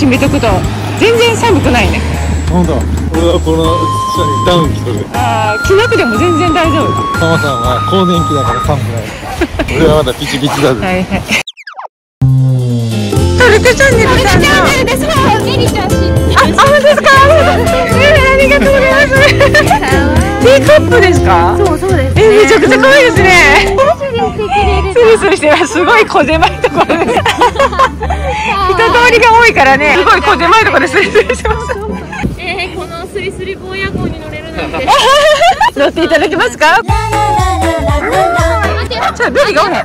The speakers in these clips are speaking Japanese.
閉めとくと全然寒くないね本当。俺はこのダウン着とる。ああ着なくても全然大丈夫ママさんは更年期だから寒くない。俺はまだピチピチだぜ。はいはいトルテチャンネルさんのあ、ルです。メリちゃん知ってあ、本当ですか？えー、ありがとうございます ティーカップですか？そうそうです。えー、めちゃくちゃ可愛いですね スリ。スリしてますすごい小狭いところで人通りが多いからね。すごい小狭いところでスリスリしてます。えー、このスリスリ坊や号に乗れるなんて。乗っていただけますか？じゃあベリーがおへんあ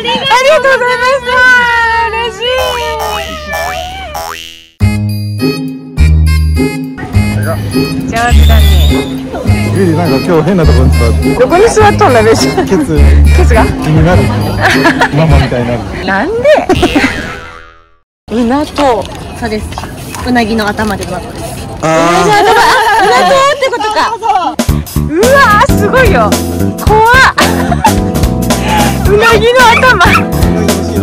りがとうございました嬉しい。上手だねゆりなんか今日変なところに座ってどこに座っとんのベシケツケツが？気になる。ママみたいになる。なんで？うなとそうです。うなぎの頭でございます。あうなとってことかうわーすごいよ怖っうなぎの頭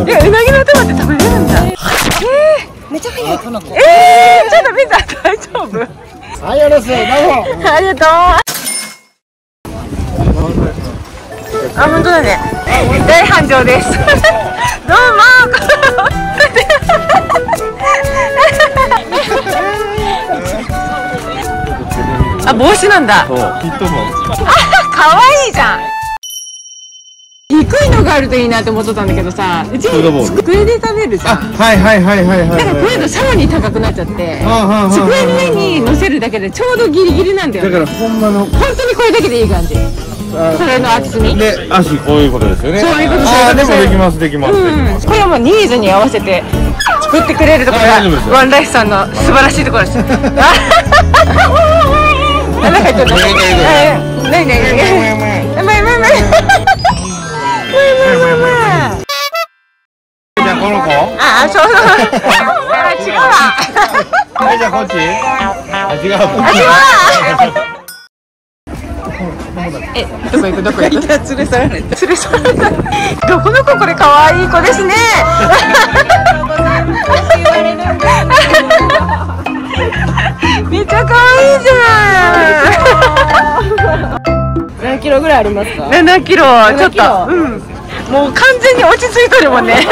えうなぎの頭って食べれるんだえめっちゃ早いこの子。ー、えー、ちょっとみんな大丈夫あ。はい、よろしく。どうも。ありがとうだね大繁盛です。どうも。あ、帽子なんだ。そう、ヒットも。可愛いじゃん。低いのがあるといいなって思っとったんだけどさうち机で食べるじゃん。はいはいはいはいはい。だからこういうのさらに高くなっちゃって机の上に乗せるだけでちょうどギリギリなんだよね。だからほんまの。本当にこれだけでいい感じそれの厚み？で、足こういうことですよね。そういうことああ、でそういうこともできますできますできうん、ます。これはもうニーズに合わせて作ってくれるところがワンライフさんの素晴らしいところです。あなんか言っとった。えー連れ去られた。連れ去られた。どこの子これ可愛い子ですね。めっちゃ可愛いじゃん。何キロぐらいありますか？7キロちょっと、うん、もう完全に落ち着いとるもんね。あり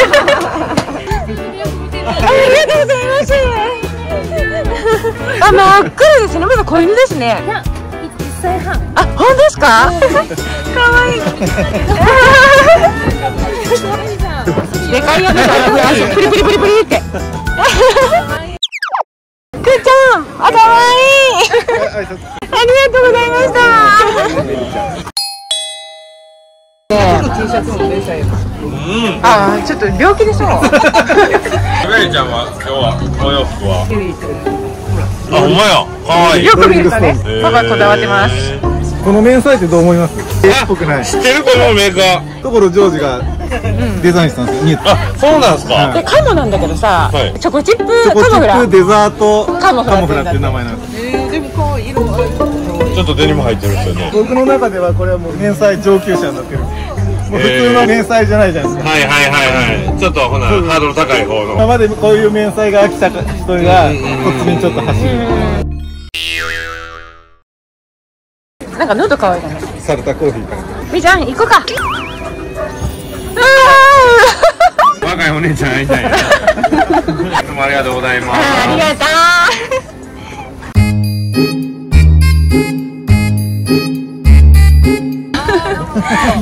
がとうございます。あ、真っ黒ですね。まだ子犬ですね。一歳半。あ、本当ですか？可愛い。でかいよね。プリプリプリプリって。くーちゃん、あ、可愛い。ありがとうございました。あー、ちょっと病気でしょベリちゃんは今日はお洋服は？あ、ほんまや。可愛いよく見るとね、パパこだわってます。この明細ってどう思います？絵っぽくない。知ってるこのメーカー。ところジョージがデザインしたんですよ。ニューあ、そうなんですか。で、カモなんだけどさ、はいチョコチップチョコチカモフラップ。デザートカモフラカモフラっていう名前なんです。ちょっとデニム入ってるんですよね。僕の中ではこれはもう明細上級者になってる。もう普通の明細じゃないじゃないですか。はいはいはいはい。ちょっとほな、ハードル高い方の。今までこういう明細が来た人がこっちにちょっと走る。なんか喉乾いたね。サルタコーヒーから。みーちゃん、行こうか。う若いお姉ちゃん会いたいな。いつもありがとうございます。ありがとう。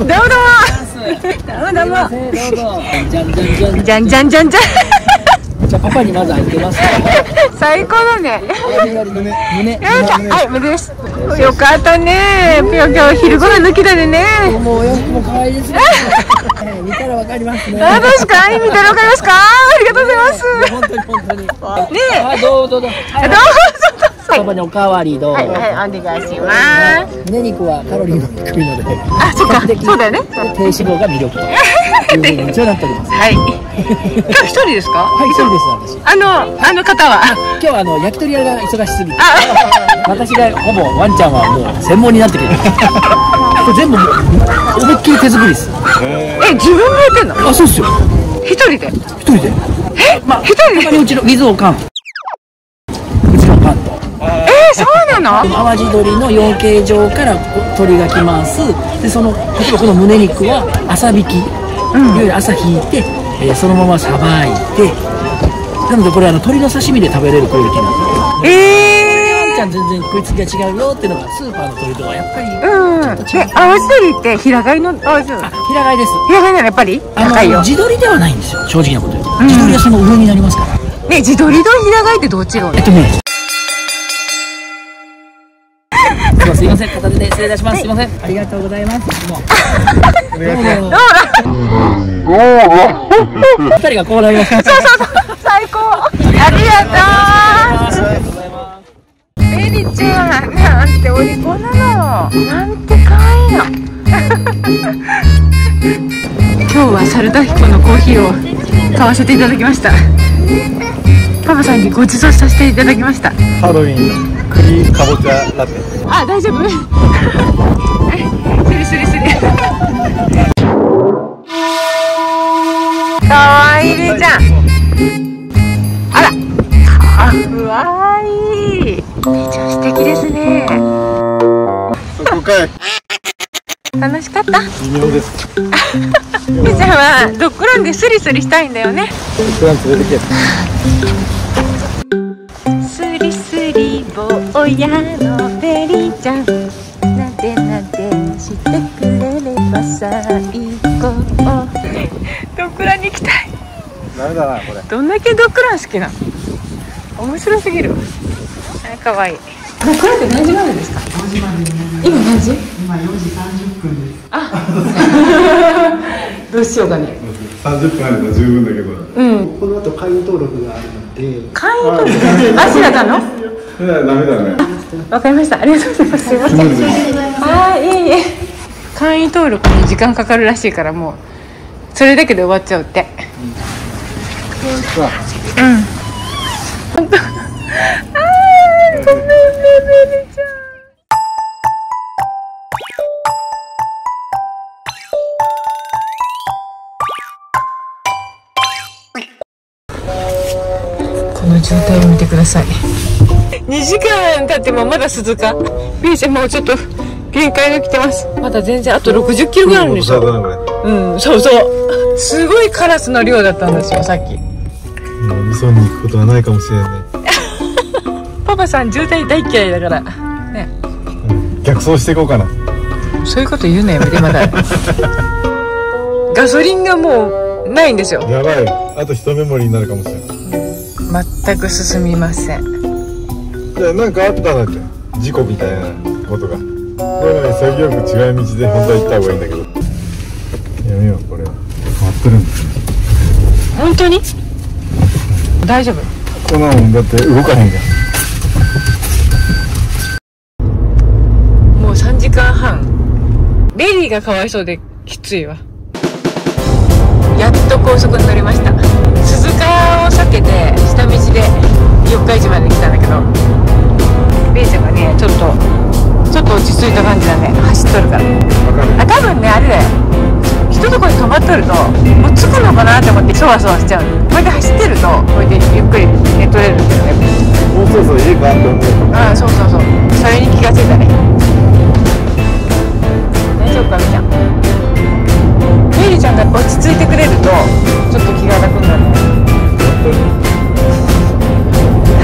どうもどうも。どうもどうも。じゃんじゃんじゃんじゃん。じゃあパパにまず開いてますか最高だね。胸はい、無理です。よかったね。ぴょんぴょん昼ご飯抜きだでね。もうお洋服も可愛いですねはい見たらわかりますねあ、確か？に見たらわかりますか。ありがとうございます。本当に本当にねあどうぞどうどうぞどうぞ。パパにおかわりどうぞはい、はい、お願い。します。胸肉はカロリーが低い。のであ、そっか、そうだよね。低脂肪が魅力とい。うふうになっておりますはい。今日一人ですか。はい。そうです私あの、あの方は。今日はあの焼き鳥屋が忙しすぎてあ、私がほぼワンちゃんはもう専門になってくれるこれ全部思い。っきり手作りですえ、自分がやってんの。あそうっすよへ一人で一人でえまあ一人でうちの水をかんなの？淡路鶏の養鶏場からこ鳥が来ます。でその例えばこの胸肉は朝引き、いわゆる朝引いて、えーそのままさばいて。なのでこれあの鶏の刺身で食べれるクオリティなんですよえちゃん全然食いつきが違うよっていうのがスーパーの鶏とはやっぱりー、う。んで淡路鶏って平飼いの淡路鶏あ平飼いです。平飼いなのやっぱり？あ高いよの地鶏ではないんですよ。正直なこと言うと、ん。地鶏はその上になりますから。ね地鶏と平飼いってどう違うの？えっとねせん。片手で失礼いたします、すいません。ありがとうございます。どうもどうも二人がこうなりました最高。ありがとうエリちゃんなんてお利口なの。なんて可愛いの。今日は猿田彦のコーヒーを買わせていただきました。パパさんにご馳走させていただきました。ハロウィン栗かぼちゃラテ。あ大丈夫。スリスリスリかわいいりちゃん。あら。かわいい。りちゃん素敵ですね。そこかい楽しかった？微妙です。りちゃんはドッグランでスリスリしたいんだよね。プラン連れてけ。ス坊やのベリーちゃんなでなでしてくれれば最高。ドッグランに行きたい。ダメだなこれ。どんだけドッグラン好きなの？面白すぎる。あかわいい。ドッグランって何時までですか？今何時今4時30分です。あ。どうしようかね。30分あれば十分だけど。うん。この後会員登録があるので。会員登録？あしなたの？いやダメだね。わかりました。ありがとうございます。すいません。はいいえい。え会員登録に時間かかるらしいからもうそれだけで終わっちゃうって。うん。本当あーごめんねベリちゃんこの状態を見てください2時間経ってもまだ鈴鹿？ベリちゃんもうちょっと限界が来てます。まだ全然あと60キロぐらいあるんでしょ？うんそうそう。すごいカラスの量だったんですよさっき。もう味噌に行くことはないかもしれないね。パパさん渋滞大嫌いだから。ね。逆走していこうかな。そういうこと言うのやめてまだ。ガソリンがもうないんですよ。やばい。あと一メモリになるかもしれない全く進みませんいやなんかあったんだって事故みたいなことが。これね潔く違う道で本当は行った方がいいんだけど。やめようこれは。待ってるんですよ。本当に？大丈夫。こんなもんだって動かへんじもう3時間半。ベリーがかわいそうできついわ。やっと高速に乗りました。鈴鹿を避けて下道で四日市まで来たんだけどベリーちゃんがねちょっとちょっと落ち着いた感じだね。走っとるから。あ多分ねあれだよ。ひとところに止まっとるともう着くのかなって思ってそわそわしちゃうこれで走ってるとこれでゆっくり寝とれるんだよね。もうそろそろ家かって思う。ああそうそうそう。それに気がついたね。大丈夫かみちゃん。メリーちゃんが落ち着いてくれるとちょっと気が楽になる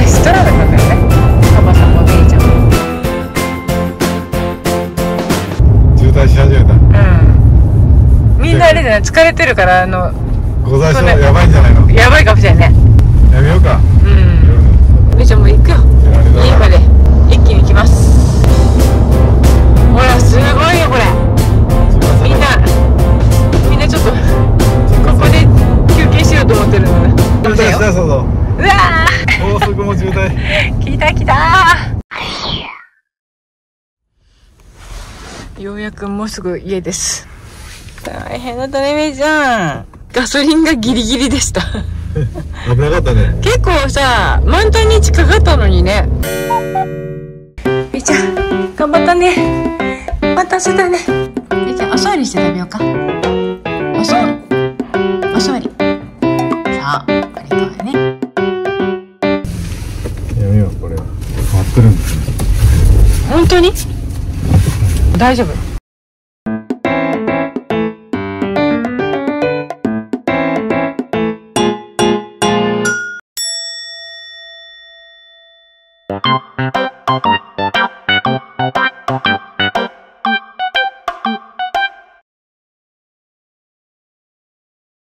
走っとらなかったよね渋滞し始めた。うん。みんなあれだよ疲れてるからあのご在所やばいんじゃないの？やばいかもしれないね。やめようか。うん。メリーちゃんも行くよ。家まで。一気に行きます。ほらすごいよこれ。みんなみんなちょっとここで休憩しようと思ってるんだでもだよそうわ高速も渋滞。ー 来た来たようやくもうすぐ家です。大変だったね、めいちゃん。ガソリンがギリギリでした 危なかったね。結構さ、満タンに近かったのにね。めいちゃん、頑張ったね。また明日だね。めいちゃん、お座りして食べようか。お座り。お座り。さあ、ありがとね。やめよう、これは。回ってるんだね。本当に？大丈夫「